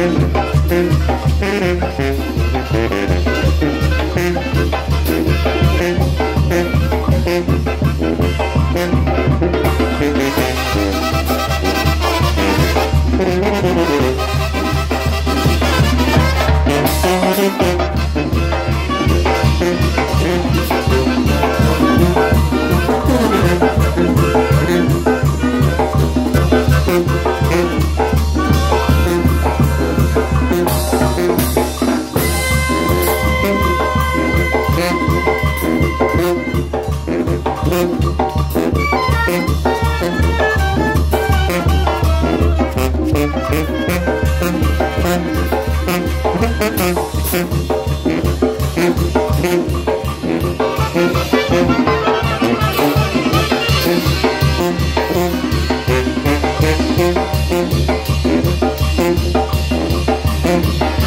Mm-hmm. mm-hmm. mm-hmm.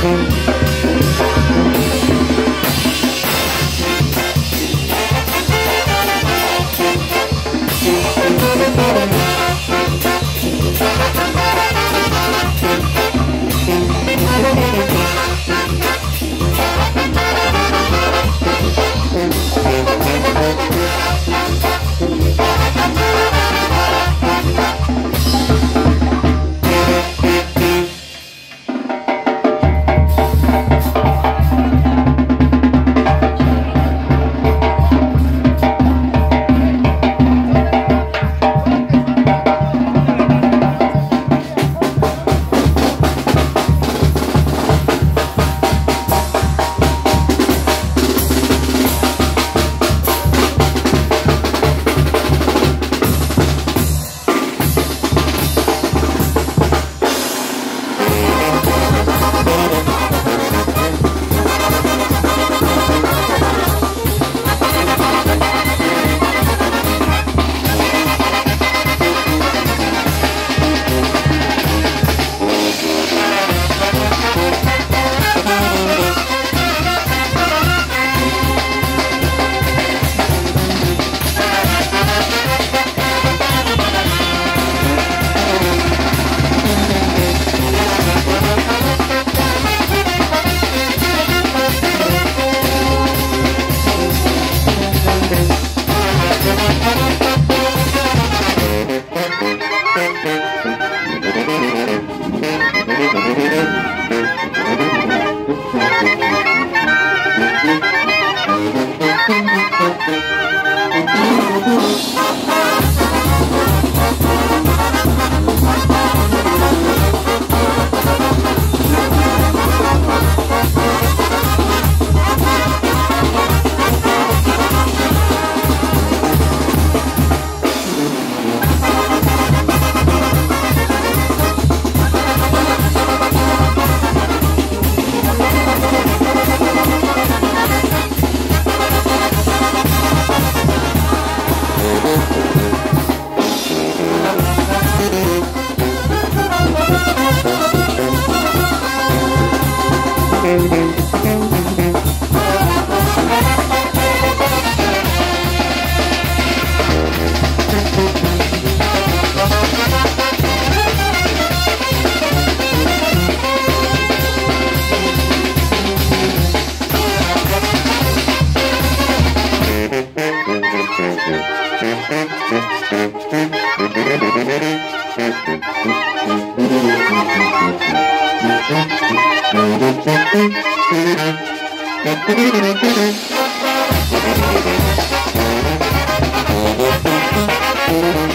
Música Thank you.